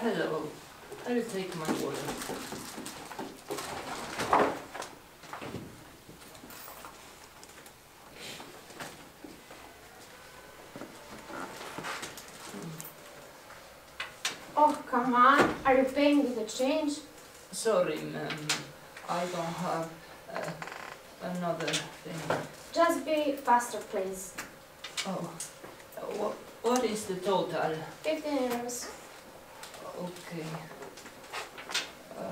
Hello. I'll take my wallet. Oh, come on. Are you paying with the change? Sorry, ma'am. I don't have uh, another thing. Just be faster, please. Oh, what, what is the total? 15 euros. Okay. Uh,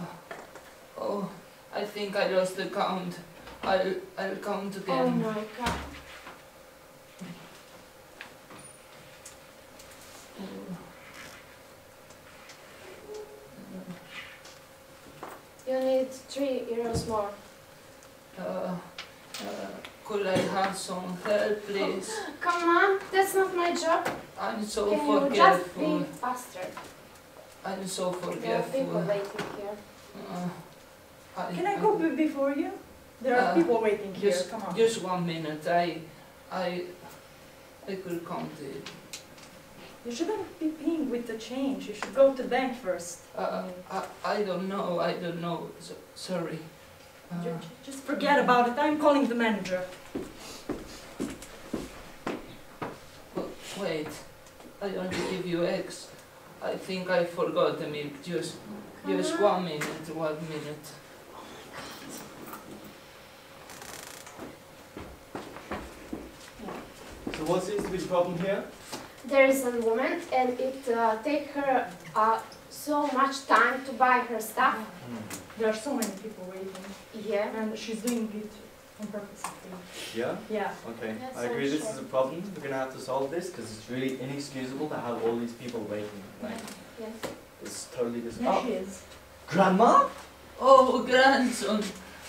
oh, I think I lost the count. I'll, I'll count again. Oh my god. You need 3 euros more. Uh, uh, could I have some help, please? Come on, that's not my job. I'm so Can you just be faster? I'm so There are people waiting here. Uh, I, Can I go be- before you? There are Uh, people waiting here, just- come on. Just one minute. I, I, I could come it. You shouldn't be paying with the change, you should go to the bank first. Uh, I, I don't know. I don't know. So, sorry. Uh, Ju- ju- Just forget about it, I'm calling the manager. wait. I only give you X. I think I forgot the milk. Just, just Uh-huh. one minute. One minute. So what seems to be the problem here? There is a woman and it uh, take her uh, so much time to buy her stuff. There are so many people waiting, Yeah. and she's doing it on purpose, I think. Yeah? Yeah. Okay. Yes, I agree this sure. is a problem. We're gonna have to solve this because it's really inexcusable to have all these people waiting. Like, Yes. it's totally dis- There Oh, she is. Grandma? Oh, grandson,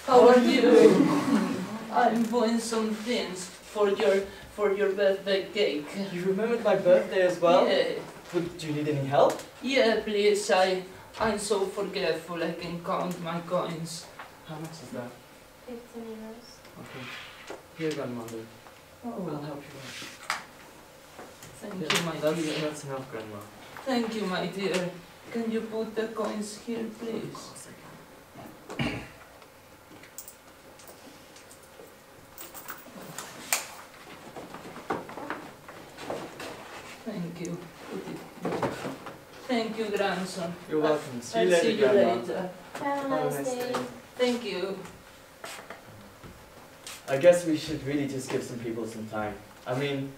how are you? I'm buying some things for your for your birthday cake. You remembered my birthday as well? Yeah, Would- Do you need any help? yeah, please. I I'm so forgetful. I can count my coins. How much is that? 15 euros. Okay. Here, grandmother. Oh. Oh, I'll Oh, help you out. thank Yeah, you, my that's, dear. that's enough, grandma. Thank you, my dear. Can you put the coins here, Of please? course I can. Thank you. Thank you, grandson. You're welcome. See I'll you later, see you grandma. later. Have a Have a nice nice day. day. Thank you. I guess we should really just give some people some time. I mean,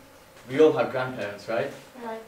we all have grandparents, right? Right.